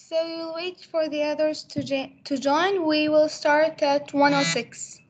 So you'll wait for the others to, to join. We will start at 106.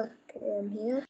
Okay, I'm here.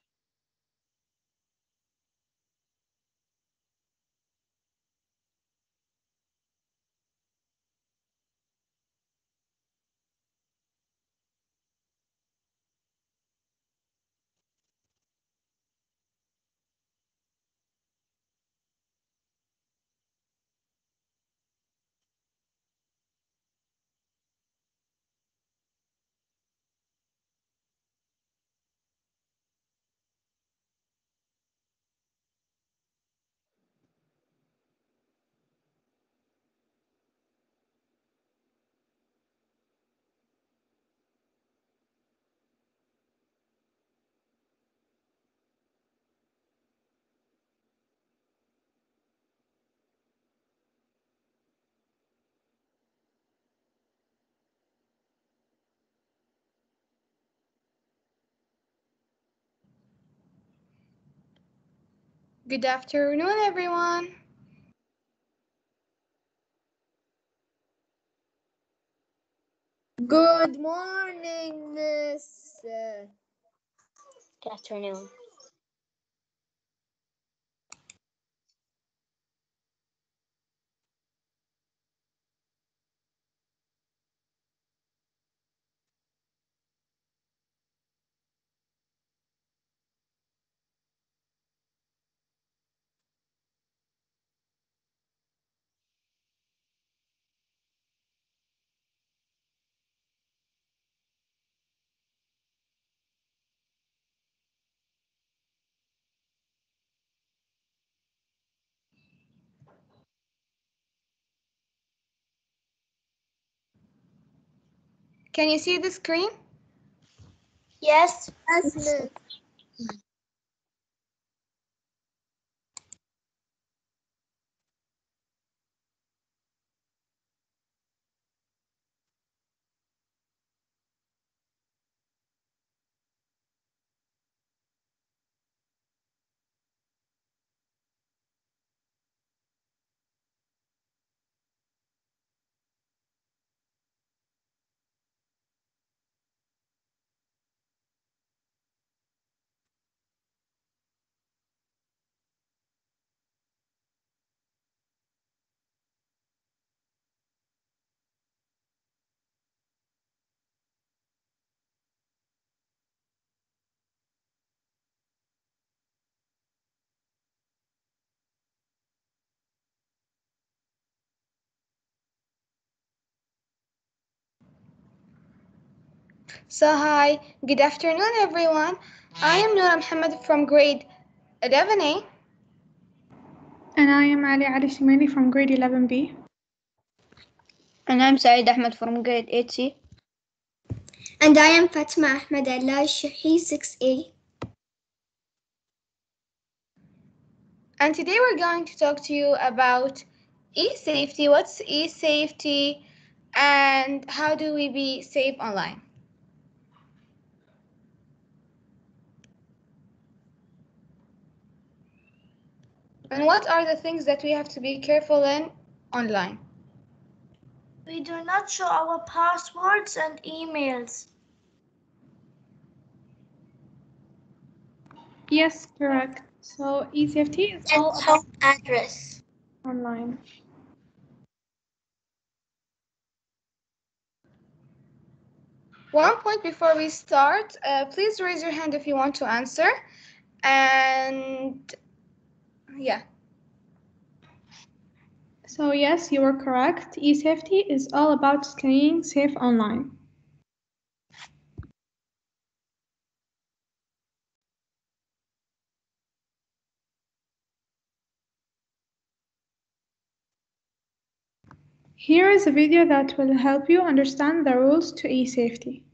Good afternoon, everyone. Good morning, Miss. Good afternoon. Can you see the screen? Yes. yes, So hi, good afternoon everyone. I am Noura Mohammed from grade 11A. And I am Ali Ali Shimeli from grade 11B. And I'm Saeed Ahmed from grade 8C. And I am Fatma Ahmed Allah Shahi 6A. And today we're going to talk to you about e-safety. What's e-safety and how do we be safe online? And what are the things that we have to be careful in online? We do not show our passwords and emails. Yes, correct. So e-safety is all about address. online. One point before we start, uh, please raise your hand if you want to answer. And yeah, So yes, you are correct. eSafety is all about staying safe online. Here is a video that will help you understand the rules to eSafety.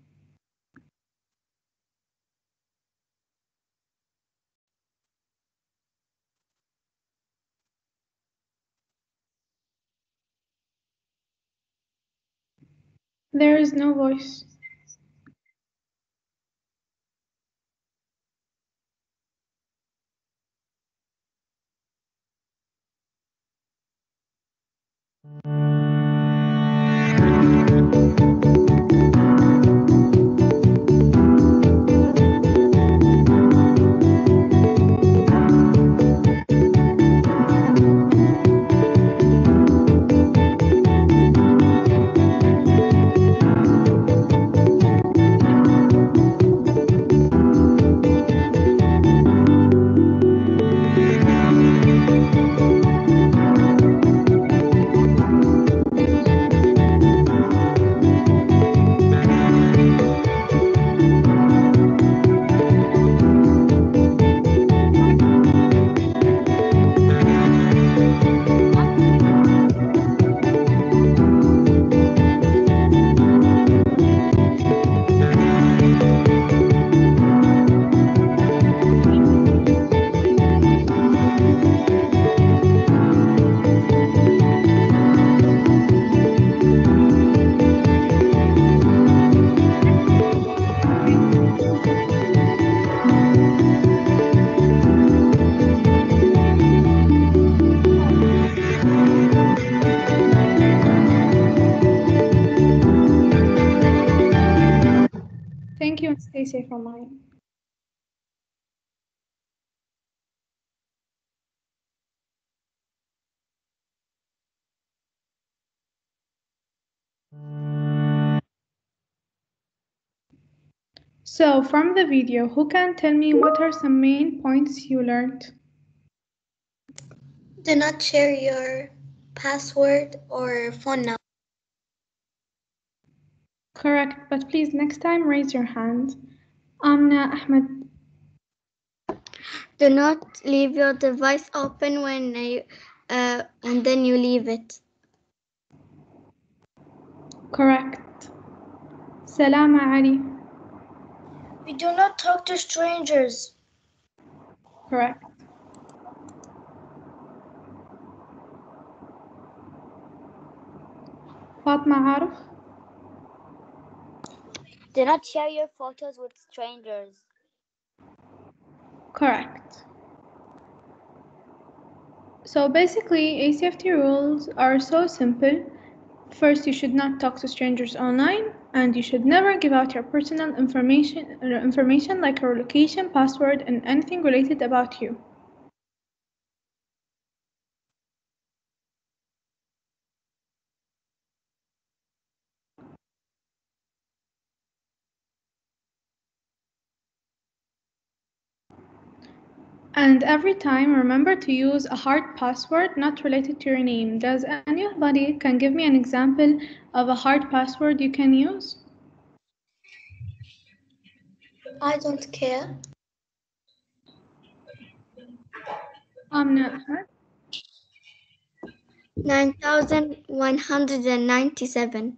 There is no voice. So from the video, who can tell me what are some main points you learned? Do not share your password or phone number. Correct, but please next time raise your hand. Amna Ahmed, Do not leave your device open when you, uh, and then you leave it. correct. Salama Ali, We do not talk to strangers. correct. Fatma Arif, Do not share your photos with strangers. correct. So basically, e-safety rules are so simple. First, you should not talk to strangers online, and you should never give out your personal information, uh, information like your location, password, and anything related about you. And every time, remember to use a hard password not related to your name. Does anybody can give me an example of a hard password you can use? I don't care. I'm not huh? 9197.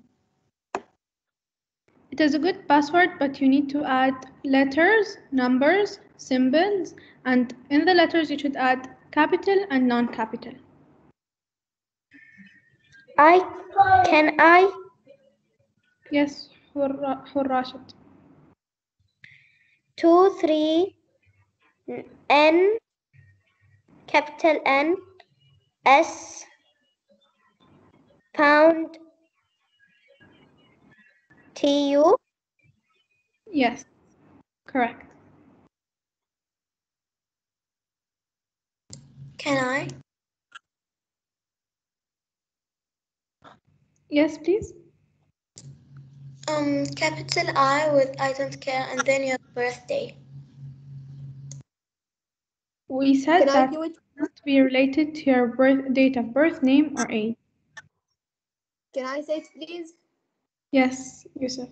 It is a good password, but you need to add letters, numbers, symbols, and in the letters you should add capital and non-capital. I can I Yes, Hur Rashid. two three N capital N S pound T U Yes, correct. Can I Yes, please. um capital I with I don't care and then your birthday We said Can that it? to be related to your birth date of birth, name, or age. Can I say it, please? Yes, Yusuf.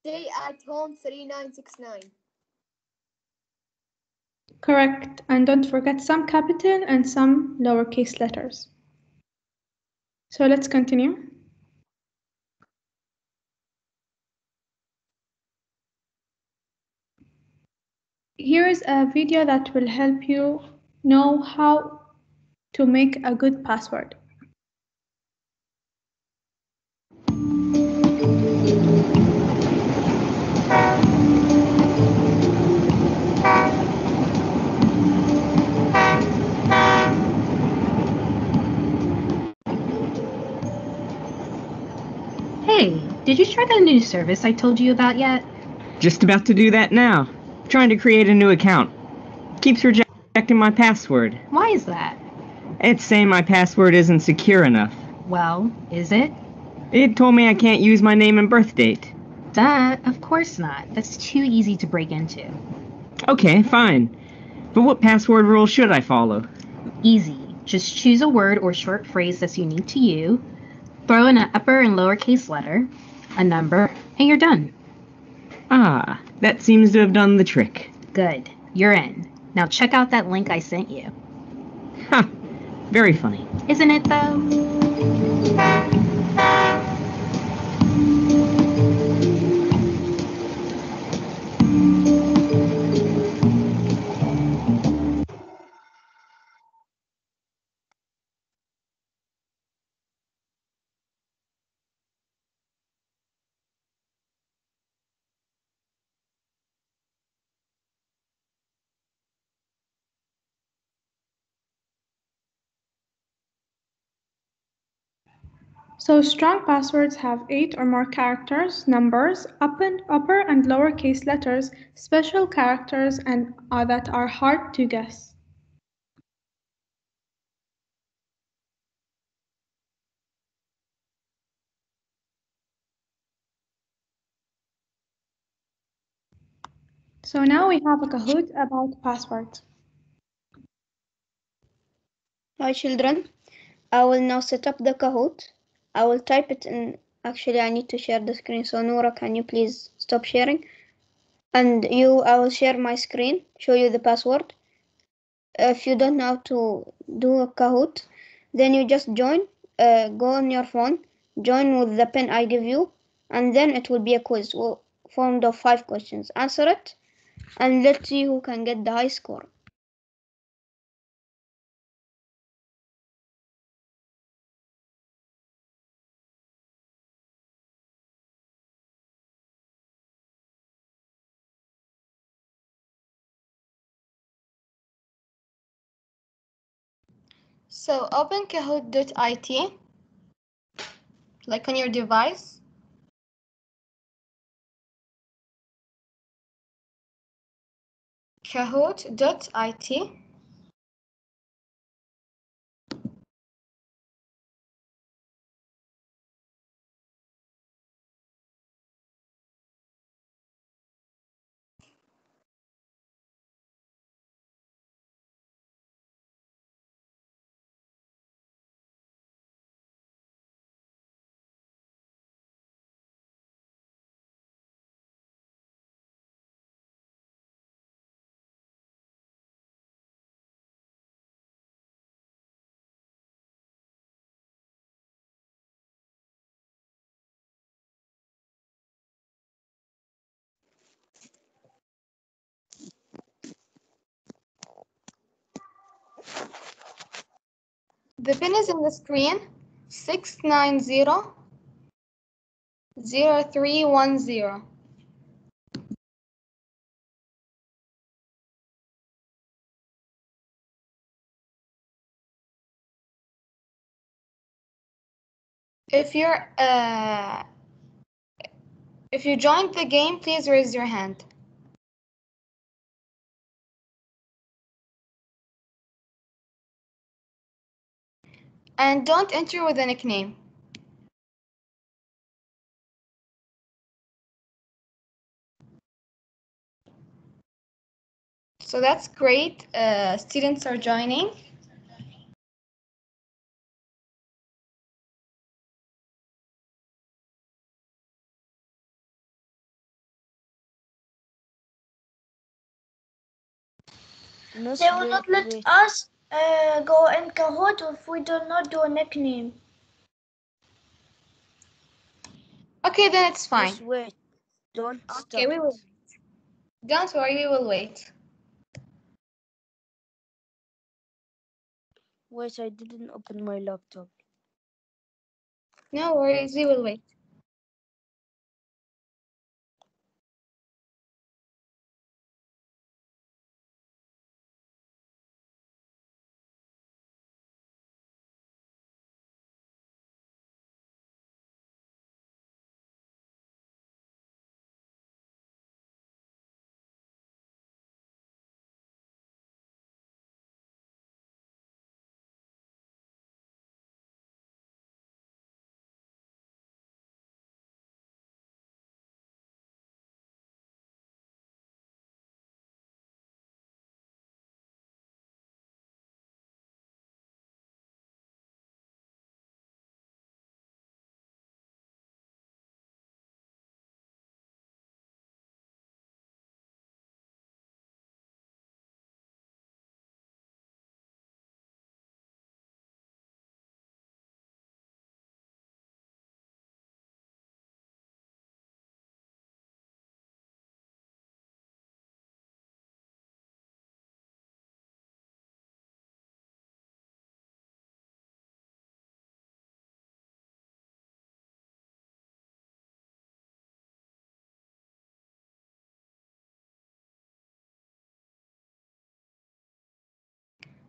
Stay at home 3969. Correct. And don't forget some capital and some lowercase letters. So let's continue. Here is a video that will help you know how to make a good password. Did you try that new service I told you about yet? Just about to do that now. Trying to create a new account. Keeps rejecting my password. Why is that? It's saying my password isn't secure enough. Well, is it? It told me I can't use my name and birth date. Duh, of course not. That's too easy to break into. Okay, fine. But what password rule should I follow? Easy. Just choose a word or short phrase that's unique to you, throw in an upper and lowercase letter, a number, and you're done. Ah, that seems to have done the trick. Good. You're in. Now check out that link I sent you. Ha! Very funny. Isn't it though? So strong passwords have eight or more characters, numbers, upper, upper and lowercase letters, special characters, and uh, that are hard to guess. So now we have a Kahoot about passwords. Hi children, I will now set up the Kahoot. I will type it in. Actually, I need to share the screen. So Noura, can you please stop sharing? And you, I will share my screen, show you the password. If you don't know how to do a Kahoot, then you just join. Uh, go on your phone, join with the pin I give you, and then it will be a quiz formed of five questions. Answer it, and let's see who can get the high score. So open kahoot.it, like on your device. Kahoot.it. The pin is in the screen. 690 0310. If you're uh, if you joined the game, please raise your hand. And don't enter with a nickname. So that's great. Uh, students are joining. They will not let us uh, go in Kahoot if we do not do a nickname. Okay, then it's fine. Miss, wait. Don't Okay, we will. Don't worry, we will wait. Wait, I didn't open my laptop. No worries, we will wait.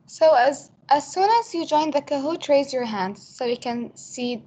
So as as soon as you join the Kahoot, raise your hands so we can see.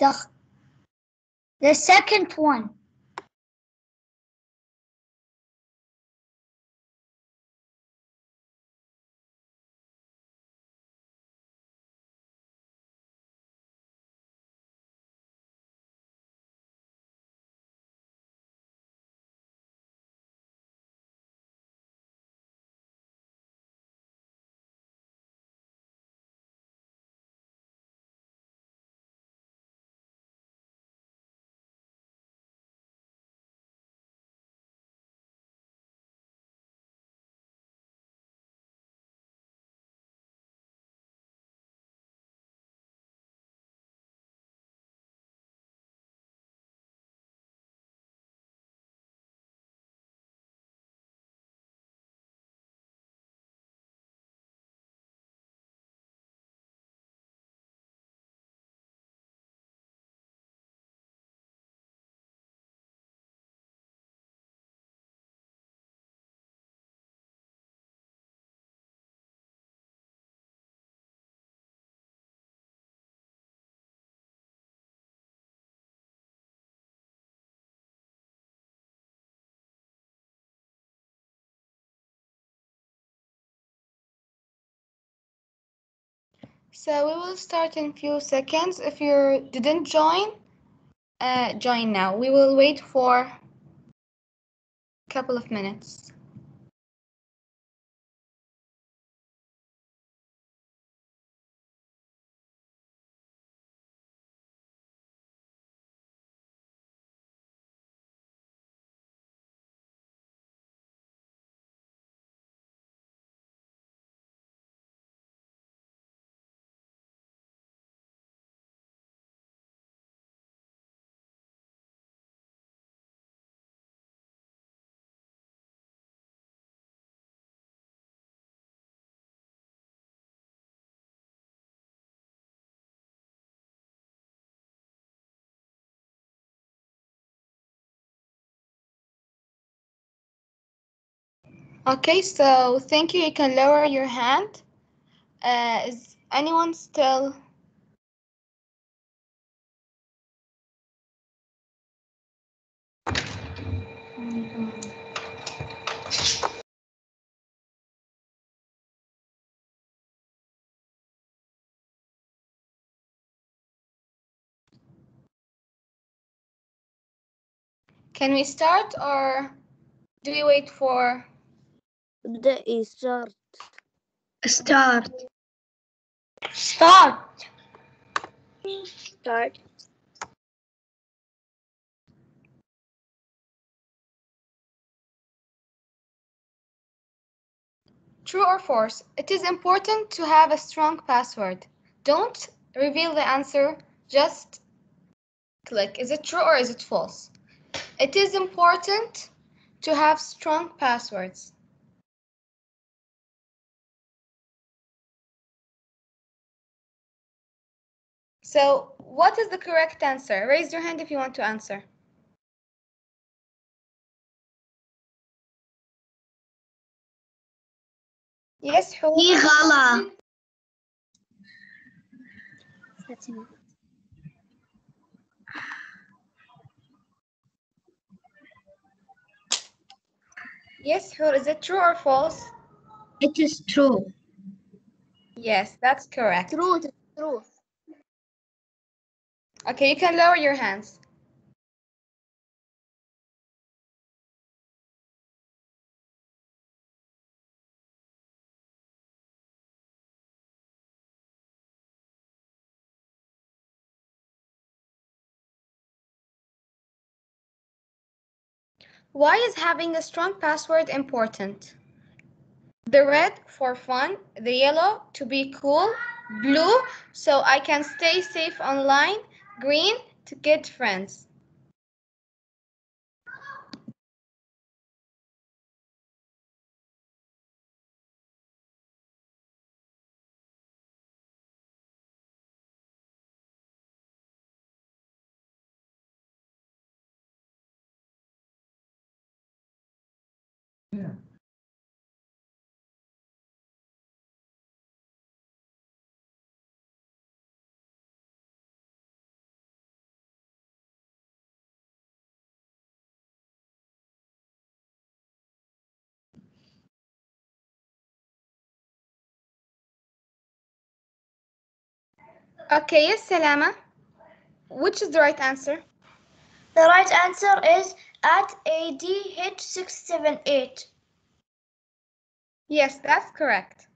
The, the second one. So we will start in few seconds. If you didn't join, uh, join now. We will wait for a couple of minutes. Okay, so thank you. You can lower your hand. Uh, is anyone still? Can we start or do we wait for? ابدأي start Start. Start. Start. True or false? It is important to have a strong password. Don't reveal the answer, just click. Is it true or is it false? It is important to have strong passwords. So what is the correct answer? Raise your hand if you want to answer. Yes, Hula. Yes, Hur, is it true or false? It is true. Yes, that's correct. True, true. Okay, you can lower your hands. Why is having a strong password important? The red for fun, the yellow to be cool, blue so I can stay safe online, green to get friends. Okay, yes, Salama. Which is the right answer? The right answer is at ADH678. Yes, that's correct.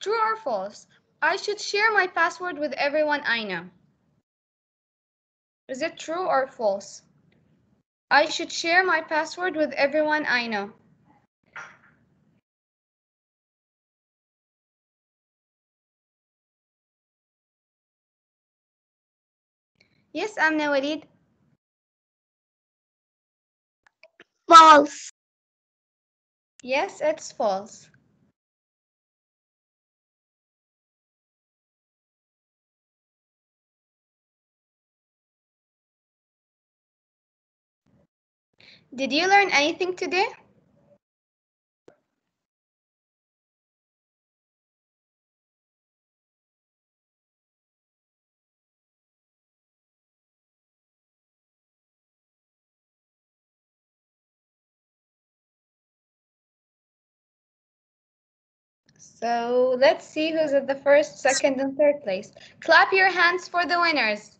True or false? I should share my password with everyone I know. Is it true or false? I should share my password with everyone I know. Yes, Amna Walid. False. Yes, it's false. Did you learn anything today? So let's see who's at the first, second, and third place. Clap your hands for the winners.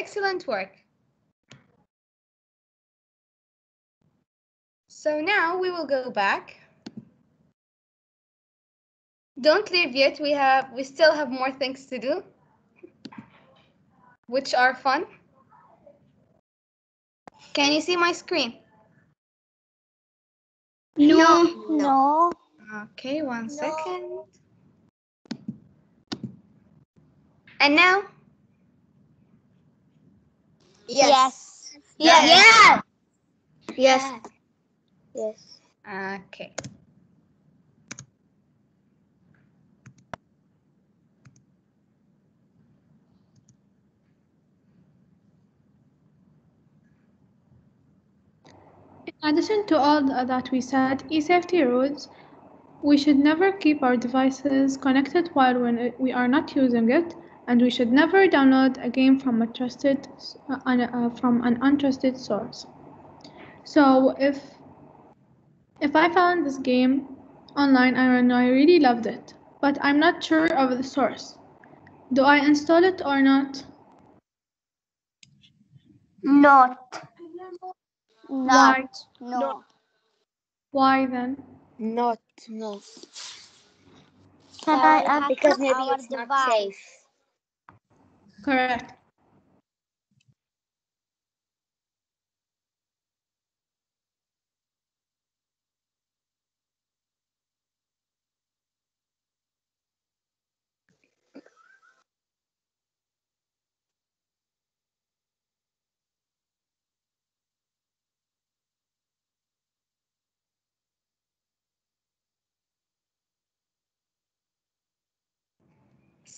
Excellent work. So now we will go back. Don't leave yet. We have we still have more things to do, which are fun. Can you see my screen? No. No. Okay, one second. And now? Yes. Yes. Yes. Yes. Yes. Okay. In addition to all that we said, e-safety rules, we should never keep our devices connected while when uh, we are not using it, and we should never download a game from a trusted uh, uh, from an untrusted source. So if if I found this game online and I really loved it, but I'm not sure of the source, do I install it or not? Not. Why? No. Why then? Not. No. Can I Uh, add because maybe our it's not device? safe. Correct.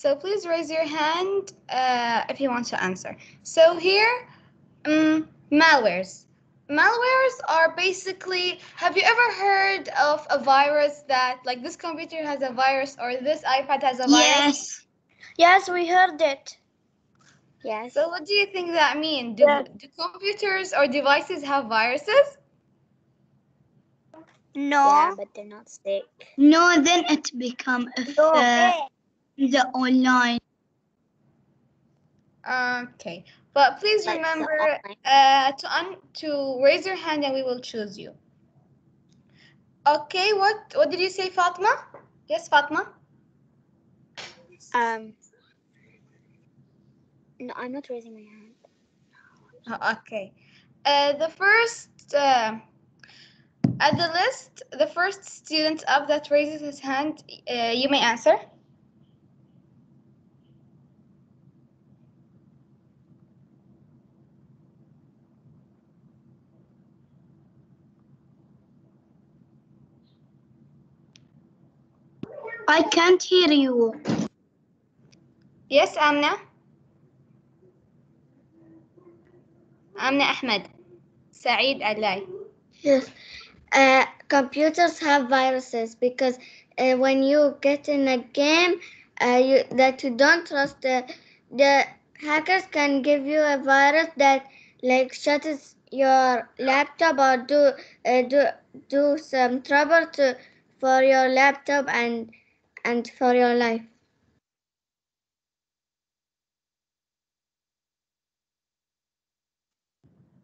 So please raise your hand uh, if you want to answer. So here, um, malwares. Malwares are basically, have you ever heard of a virus that, like this computer has a virus or this iPad has a virus? Yes. Yes, we heard it. Yes. So what do you think that means? Do, Yeah. do computers or devices have viruses? No. Yeah, but they're not safe. No, then it become if No. The online. Okay, but please Like remember uh, to un- to raise your hand and we will choose you. Okay, what what did you say, Fatma? Yes, Fatma. Um. No, I'm not raising my hand. Oh, okay. Uh, the first uh, at the list, the first student up that raises his hand, uh, you may answer. I can't hear you. Yes, Amna. Amna Ahmed. Saeed Alai. Yes. Uh, computers have viruses because uh, when you get in a game uh, you, that you don't trust, uh, the hackers can give you a virus that like shuts your laptop or do uh, do do some trouble to for your laptop and and for your life.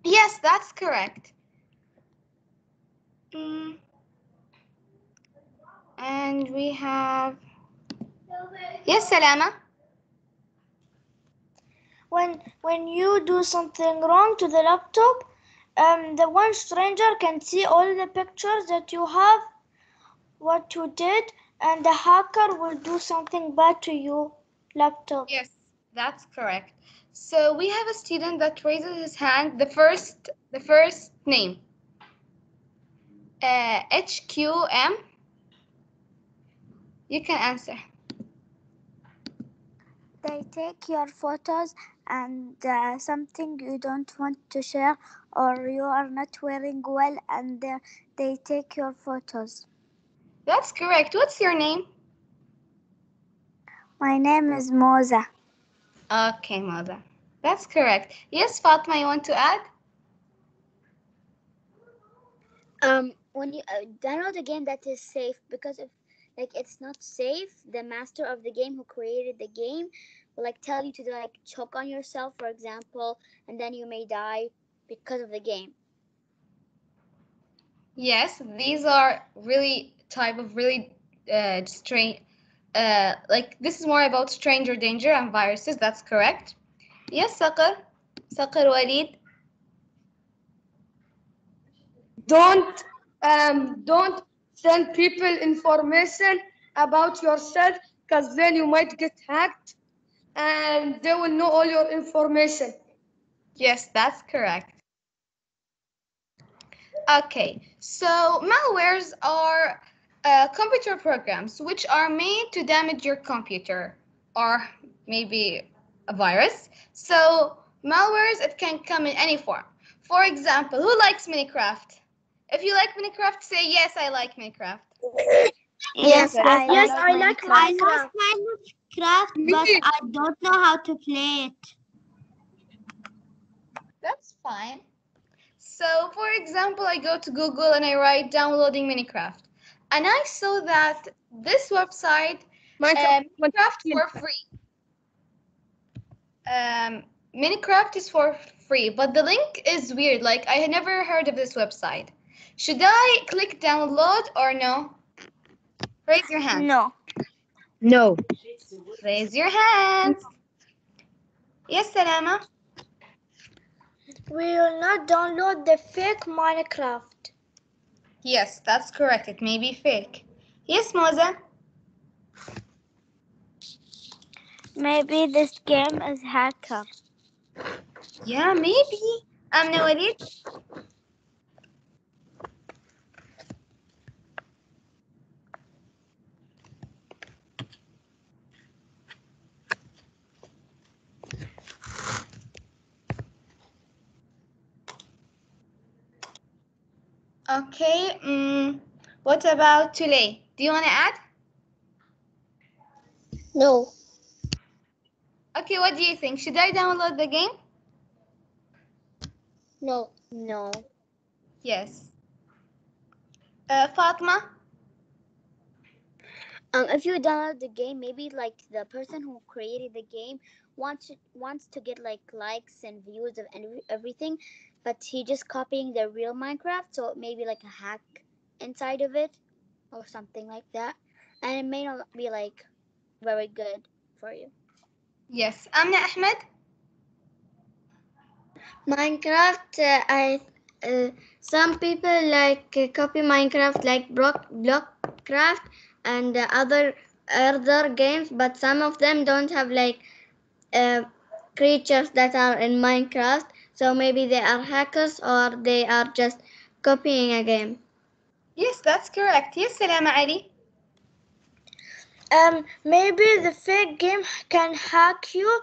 Yes, that's correct. Mm. And we have. Yes, Salama. When when you do something wrong to the laptop, um, the one stranger can see all the pictures that you have, what you did, and the hacker will do something bad to your laptop. Yes, that's correct. So we have a student that raises his hand. The first, the first name. Uh, HQM. You can answer. They take your photos and uh, something you don't want to share or you are not wearing well and uh, they take your photos. That's correct. What's your name? My name is Moza. Okay, Moza. That's correct. Yes, Fatma, you want to add? Um, when you uh, download a game that is safe, because if like it's not safe, the master of the game who created the game will like tell you to like choke on yourself, for example, and then you may die because of the game. Yes, these are really type of really uh, strange. Uh, like this is more about stranger danger and viruses. That's correct. Yes, Saqar. Saqar Walid. don't um, don't send people information about yourself because then you might get hacked and they will know all your information. Yes, that's correct. Okay, so malwares are uh, computer programs which are made to damage your computer or maybe a virus. So malwares, it can come in any form. For example, who likes Minecraft? If you like Minecraft, say yes, I like Minecraft. Yes, I Yes, like I like Minecraft. Minecraft. Minecraft, but. I don't know how to play it. That's fine. So, for example, I go to Google and I write downloading Minecraft. And I saw that this website, Minecraft. um, Minecraft for free. Um, Minecraft is for free, but the link is weird. Like, I had never heard of this website. Should I click download or no? Raise your hand. No. No. Raise your hands. Yes, Salama. We will not download the fake Minecraft. Yes, that's correct. It may be fake. Yes, Moza. Maybe this game is hacker. Yeah, maybe. I'm Walid. Okay. Mm, what about Tule? Do you want to add? No. Okay, what do you think? Should I download the game? No. No. Yes. Uh, Fatma? Um, if you download the game, maybe like the person who created the game wants to, wants to get like likes and views of every, everything, but he just copying the real Minecraft, so maybe like a hack inside of it or something like that, and it may not be like very good for you. Yes. Amna Ahmed? Minecraft, uh, I uh, some people like uh, copy Minecraft like Block Blockcraft and uh, other other games, but some of them don't have like uh, creatures that are in Minecraft. So maybe they are hackers or they are just copying a game. Yes, that's correct. Yes, Salama Ali. Um, maybe the fake game can hack you,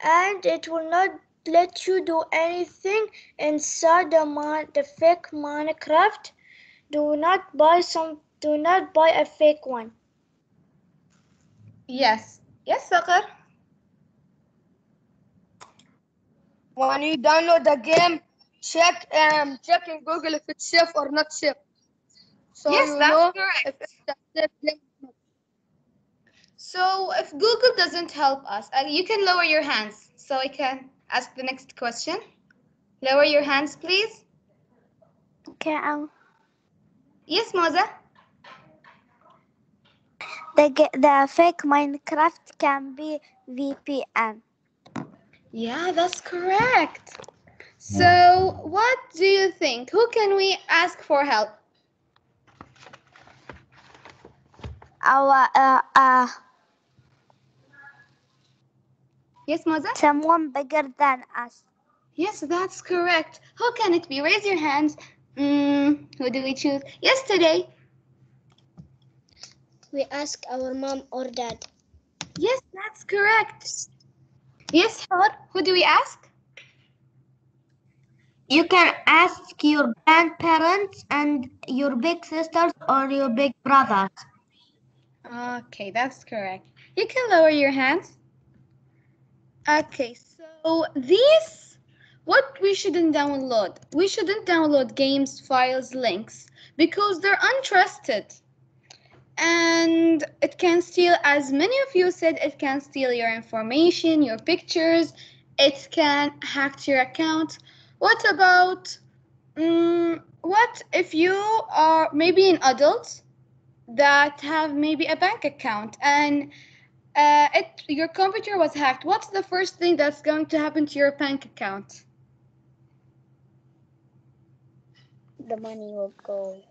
and it will not let you do anything inside the mon- the fake Minecraft. Do not buy some. Do not buy a fake one. Yes. Yes, Saqar. When you download the game, check um check in Google if it's safe or not safe. So yes, you that's know correct. if it's safe game. or not. So if Google doesn't help us, uh, you can lower your hands so I can ask the next question. Lower your hands, please. Okay. Um, Yes, Moza. the the fake Minecraft can be VPN. Yeah, that's correct. So what do you think? Who can we ask for help? Our uh, uh Yes, Moza? someone bigger than us. Yes, that's correct. Who can it be? Raise your hands. Mm, who do we choose? Yesterday. We ask our mom or dad. Yes, that's correct. Yes, Hor, who do we ask? You can ask your grandparents and your big sisters or your big brothers. Okay, that's correct. You can lower your hands. Okay, so these, what we shouldn't download? We shouldn't download games, files, links because they're untrusted. And it can steal, as many of you said, it can steal your information, your pictures, it can hack your account. What about, mm, what if you are maybe an adult that have maybe a bank account and uh, it your computer was hacked what's the first thing that's going to happen to your bank account The money will go.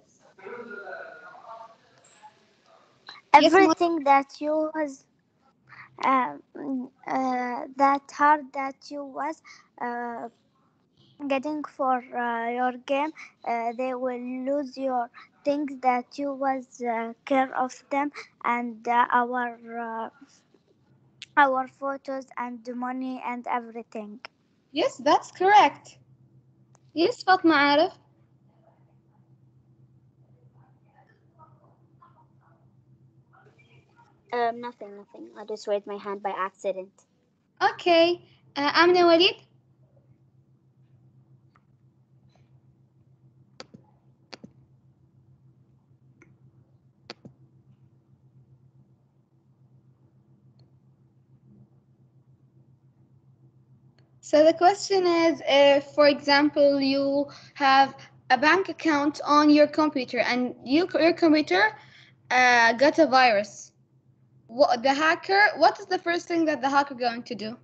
Everything that you was um, uh, that hard that you was uh, getting for uh, your game uh, they will lose your things that you was uh, care of them and uh, our uh, our photos and the money and everything Yes, that's correct. Yes, Fatma Arif. Um, nothing, nothing. I just raised my hand by accident. Okay. Uh, Amna Walid. So the question is if, for example, you have a bank account on your computer and you, your computer uh, got a virus. What, the hacker, what is the first thing that the hacker going to do?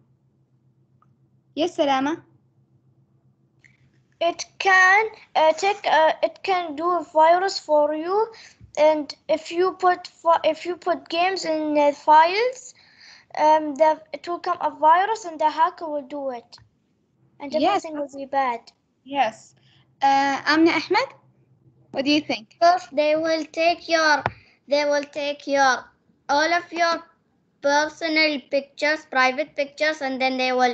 Yes, Salama. it can uh, take uh, it can do a virus for you and if you put if you put games in the files um the, it will come a virus and the hacker will do it and Yes. everything will be bad Yes. Uh, Amna Ahmed, what do you think? First, they will take your, they will take your, all of your personal pictures, private pictures, and then they will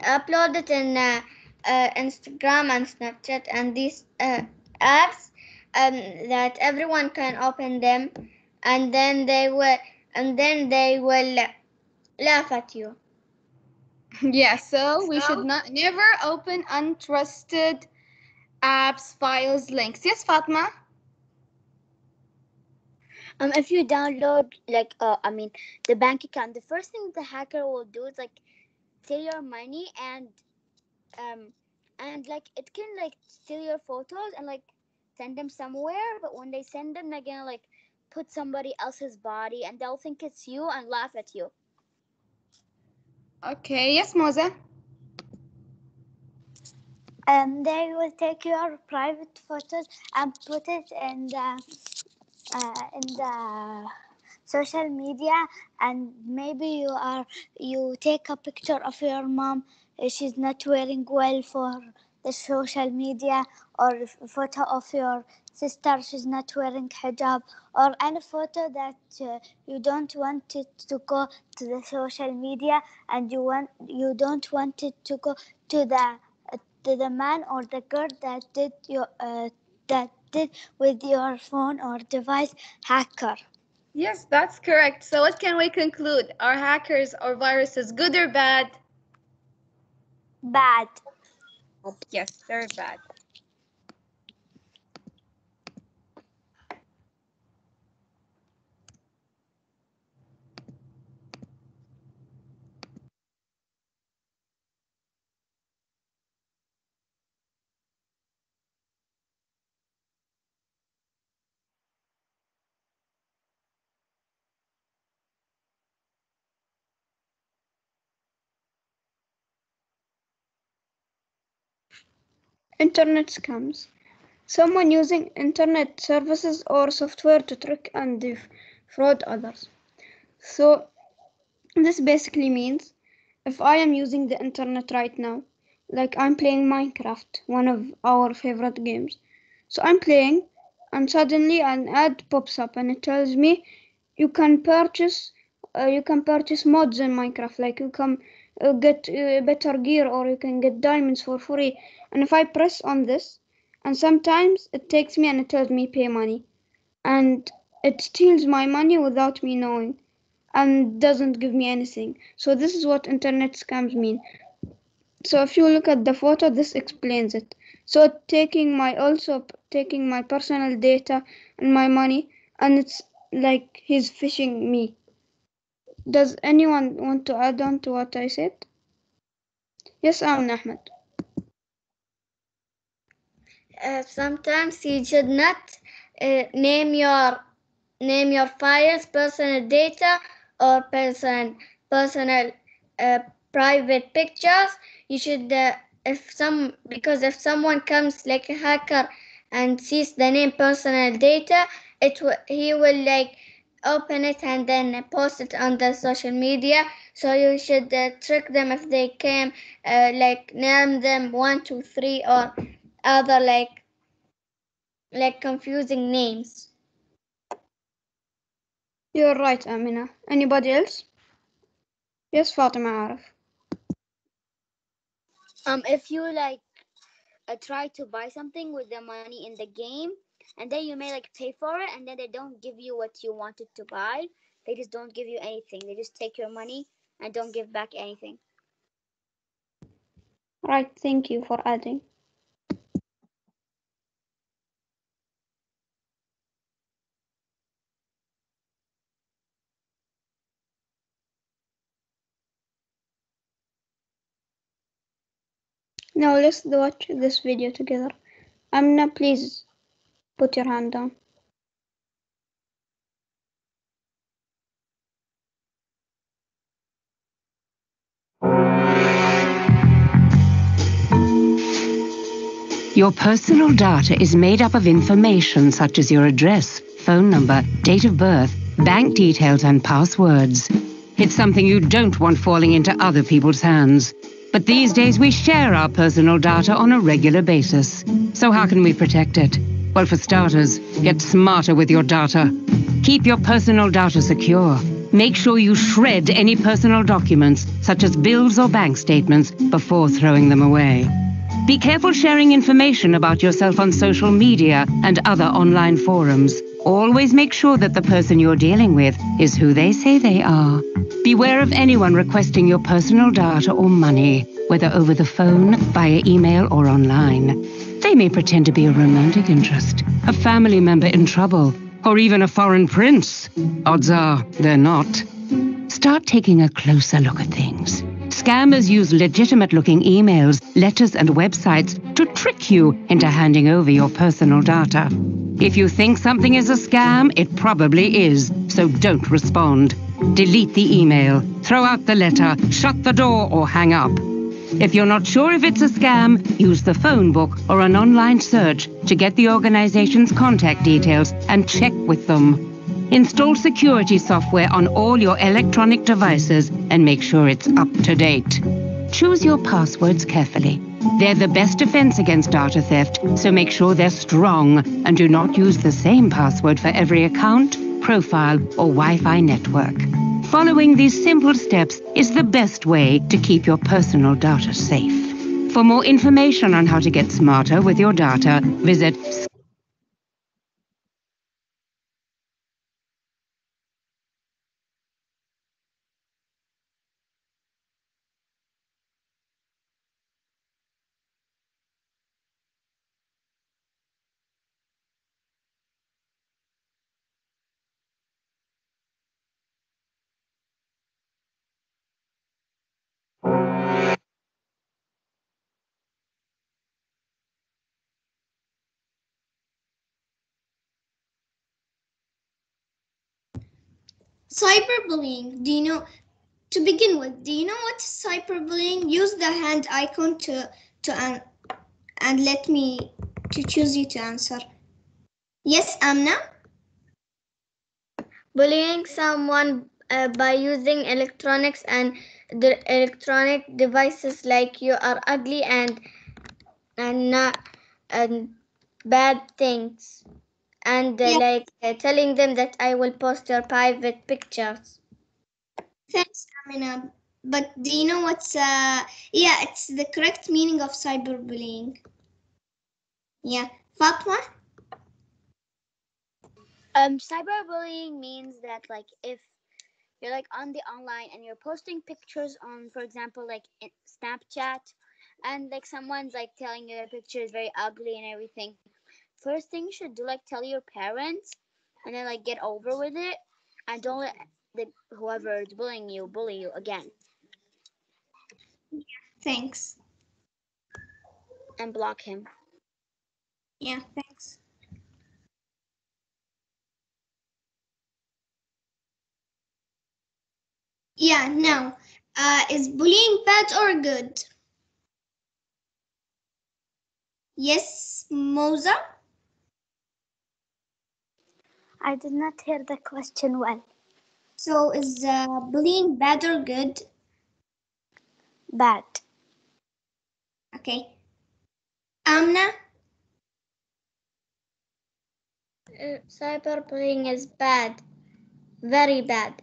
upload it in uh, uh, Instagram and Snapchat and these uh, apps um, that everyone can open them, and then they will, and then they will laugh at you. Yeah, so we should not never open untrusted apps, files, links. Yes, Fatma. Um, if you download like uh, I mean the bank account, the first thing the hacker will do is like steal your money and um and like it can like steal your photos and like send them somewhere. But when they send them, they're gonna like put somebody else's body and they'll think it's you and laugh at you. Okay, yes, Moza. And they will take your private photos and put it in the uh, in the social media and maybe you are you take a picture of your mom uh, she's not wearing well for the social media or photo of your sister she's not wearing hijab or any photo that uh, you don't want it to go to the social media and you want you don't want it to go to the to the man or the girl that did your uh, that did with your phone or device hacker. Yes, that's correct. So what can we conclude? Are hackers or viruses good or bad? Bad. Yes, they're bad. Internet scams. Someone using internet services or software to trick and defraud others. So, this basically means if I am using the internet right now, like I'm playing Minecraft, one of our favorite games. So I'm playing, and suddenly an ad pops up and it tells me you can purchase uh, you can purchase mods in Minecraft, like you can get uh, better gear or you can get diamonds for free. And if I press on this, and sometimes it takes me and it tells me pay money, and it steals my money without me knowing, and doesn't give me anything. So this is what internet scams mean. So if you look at the photo, this explains it. So taking my also taking my personal data and my money, and it's like he's phishing me. Does anyone want to add on to what I said? Yes, I'm Ahmed. Uh, sometimes you should not uh, name your name your files personal data or person personal uh, private pictures you should uh, if some because if someone comes like a hacker and sees the name personal data it he will like open it and then post it on the social media. So you should uh, trick them if they came, uh, like name them one, two, three, or other like like confusing names. You're right, Amina. Anybody else? Yes, Fatima Arif. Um, if you like uh, try to buy something with the money in the game, and then you may like pay for it, and then they don't give you what you wanted to buy. They just don't give you anything. They just take your money and don't give back anything. Right, thank you for adding. Now let's watch this video together. Amna, please put your hand down. Your personal data is made up of information such as your address, phone number, date of birth, bank details, and passwords. It's something you don't want falling into other people's hands. But these days we share our personal data on a regular basis. So how can we protect it? Well, for starters, get smarter with your data. Keep your personal data secure. Make sure you shred any personal documents, such as bills or bank statements, before throwing them away. Be careful sharing information about yourself on social media and other online forums. Always make sure that the person you're dealing with is who they say they are. Beware of anyone requesting your personal data or money, whether over the phone, via email, or online. They may pretend to be a romantic interest, a family member in trouble, or even a foreign prince. Odds are they're not. Start taking a closer look at things. Scammers use legitimate looking emails, letters, and websites to trick you into handing over your personal data. If you think something is a scam, it probably is, so don't respond. Delete the email, throw out the letter, shut the door, or hang up. If you're not sure if it's a scam, use the phone book or an online search to get the organization's contact details and check with them. Install security software on all your electronic devices and make sure it's up to date. Choose your passwords carefully. They're the best defense against data theft, so make sure they're strong and do not use the same password for every account, profile, or Wi Fi network. Following these simple steps is the best way to keep your personal data safe. For more information on how to get smarter with your data, visit Cyberbullying. Do you know? To begin with, do you know what cyberbullying? Use the hand icon to to an, and let me to choose you to answer. Yes, Amna. Bullying someone uh, by using electronics and the electronic devices like you are ugly and and not and bad things and uh, Yeah. like uh, telling them that I will post your private pictures. Thanks, Amina. But do you know what's uh yeah, it's the correct meaning of cyberbullying. Yeah. Fatma? Um, cyberbullying means that like if you're like on the online and you're posting pictures on, for example, like Snapchat, and like someone's like telling you the picture is very ugly and everything. First thing you should do like tell your parents, and then like get over with it, and don't let the whoever is bullying you bully you again, Thanks. and block him. Yeah, thanks. Yeah, now, uh, is bullying bad or good? Yes, Moza? I did not hear the question well. So is uh, bullying bad or good? Bad. Okay. Amna? Uh, cyberbullying is bad. Very bad.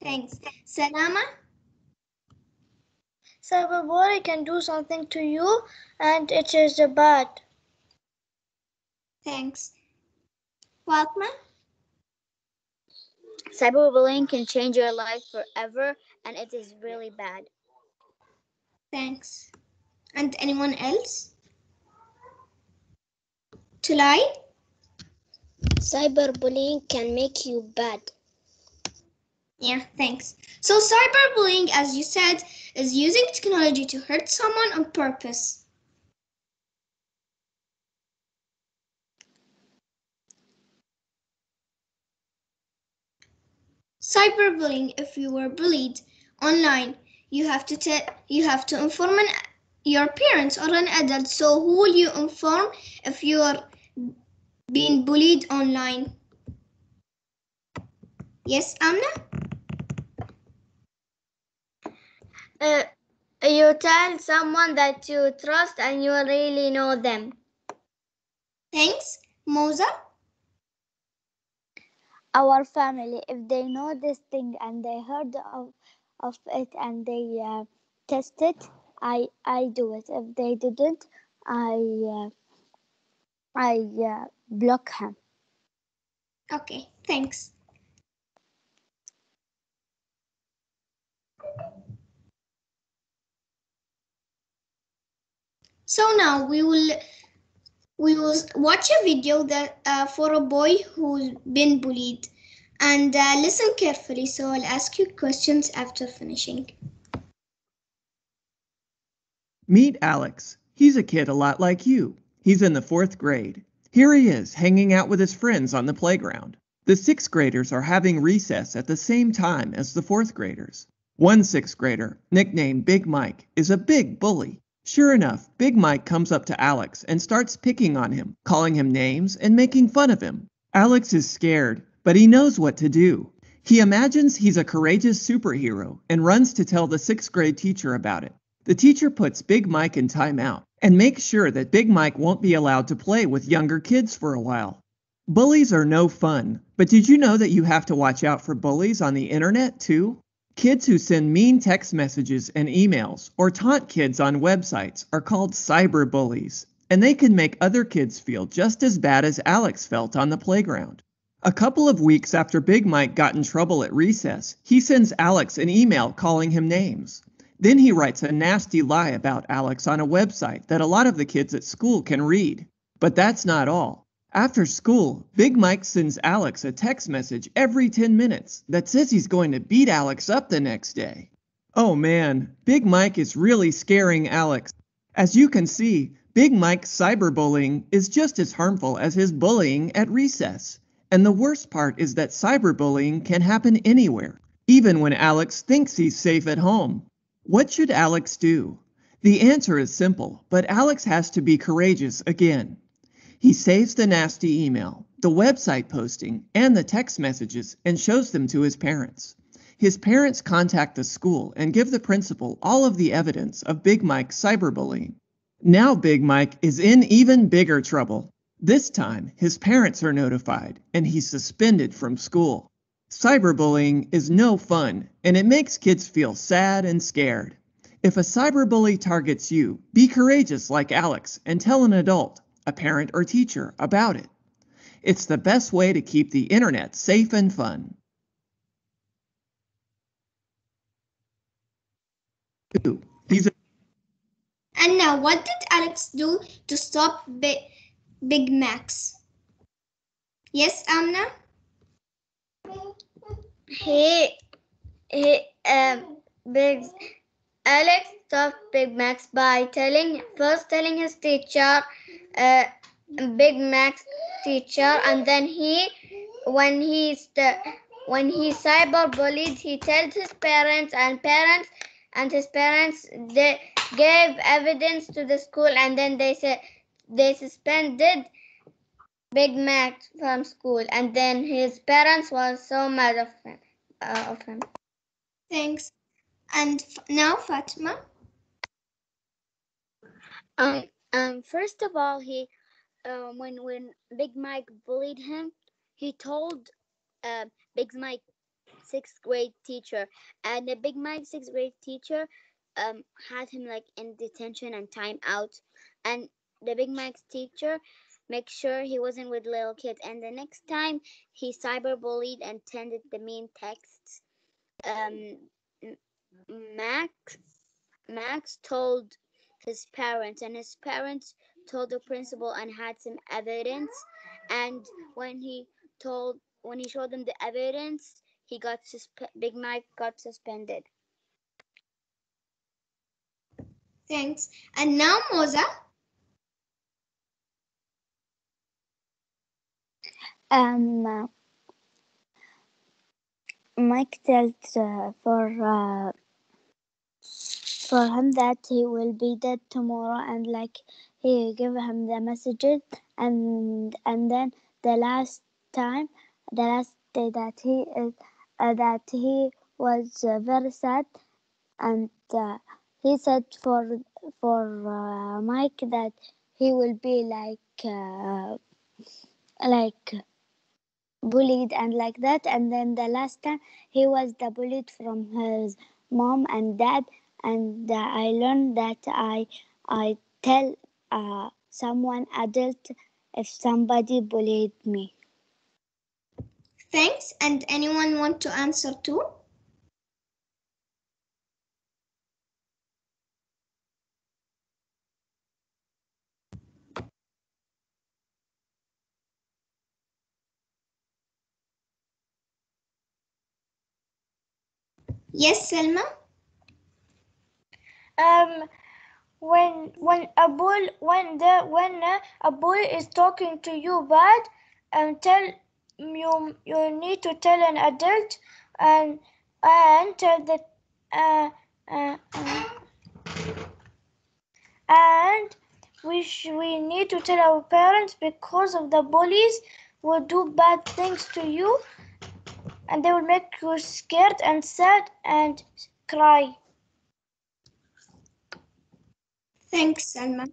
Thanks. Salama? Cyberbullying can do something to you and it is bad. Thanks. Fatma? Cyberbullying can change your life forever and it is really bad. Thanks. And anyone else? Tulai? Cyberbullying can make you bad. Yeah, thanks. So cyberbullying, as you said, is using technology to hurt someone on purpose. Cyberbullying, if you were bullied online, you have to tell you have to inform an, your parents or an adult. So who will you inform if you are being bullied online? Yes, Amna? Uh, you tell someone that you trust and you really know them. Thanks. Moza? Our family, if they know this thing and they heard of, of it and they uh, test it, I I do it. If they didn't, I uh, I uh, block him. Okay, thanks. So now we will we will watch a video that uh, for a boy who's been bullied and uh, listen carefully so I'll ask you questions after finishing. Meet Alex. He's a kid a lot like you. He's in the fourth grade. Here he is, hanging out with his friends on the playground. The sixth graders are having recess at the same time as the fourth graders. One sixth grader, nicknamed Big Mike, is a big bully. Sure enough, Big Mike comes up to Alex and starts picking on him, calling him names and making fun of him. Alex is scared, but he knows what to do. He imagines he's a courageous superhero and runs to tell the sixth grade teacher about it. The teacher puts Big Mike in timeout and makes sure that Big Mike won't be allowed to play with younger kids for a while. Bullies are no fun, but did you know that you have to watch out for bullies on the internet too? Kids who send mean text messages and emails or taunt kids on websites are called cyberbullies, and they can make other kids feel just as bad as Alex felt on the playground. A couple of weeks after Big Mike got in trouble at recess, he sends Alex an email calling him names. Then he writes a nasty lie about Alex on a website that a lot of the kids at school can read. But that's not all. After school, Big Mike sends Alex a text message every 10 minutes that says he's going to beat Alex up the next day. Oh man, Big Mike is really scaring Alex. As you can see, Big Mike's cyberbullying is just as harmful as his bullying at recess. And the worst part is that cyberbullying can happen anywhere, even when Alex thinks he's safe at home. What should Alex do? The answer is simple, but Alex has to be courageous again. He saves the nasty email, the website posting, and the text messages and shows them to his parents. His parents contact the school and give the principal all of the evidence of Big Mike's cyberbullying. Now Big Mike is in even bigger trouble. This time, his parents are notified and he's suspended from school. Cyberbullying is no fun, and it makes kids feel sad and scared. If a cyberbully targets you, be courageous like Alex and tell an adult, a parent or teacher, about it. It's the best way to keep the internet safe and fun. Two, These are And now, what did Alex do to stop Big, Big Max? Yes, Amna? He, he, um, Big Alex stopped Big Max by telling first telling his teacher, uh, Big Mac's teacher, and then he, when he's when he cyberbullied, he told his parents and parents and his parents they gave evidence to the school, and then they said they suspended Big Mac from school, and then his parents were so mad of him. Uh, of him. Thanks. And now, Fatima. Um, um, first of all, he, um, when when Big Mike bullied him, he told, uh, Big Mike sixth grade teacher, and the Big Mike sixth grade teacher, um, had him like in detention and time out, and the Big Mike's teacher make sure he wasn't with little kids, and the next time he cyberbullied and sended the mean texts, um, Max, Max told his parents and his parents told the principal and had some evidence and when he told when he showed them the evidence he got suspe- big mike got suspended Thanks. And now, Moza. Um, uh, Mike tells uh, for uh, for him that he will be dead tomorrow, and like he give him the messages, and and then the last time, the last day that he is uh, that he was uh, very sad, and uh, he said for for uh, Mike that he will be like uh, like bullied and like that. And then the last time he was the bullied from his mom and dad and i learned that i i tell uh, someone adult if somebody bullied me Thanks. And anyone want to answer too? Yes, Selma. Um, when when a bull when the when uh, a bull is talking to you bad, um, tell you you need to tell an adult and and tell the uh, uh, uh, and we we need to tell our parents because of the bullies will do bad things to you and they will make you scared and sad and cry. Thanks, Selma.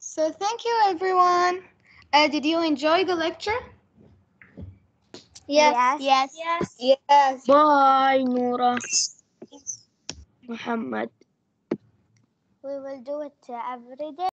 So thank you everyone. Uh, did you enjoy the lecture? Yes. Yes. Yes. Yes. Bye, Noura. Muhammad. we will do it every day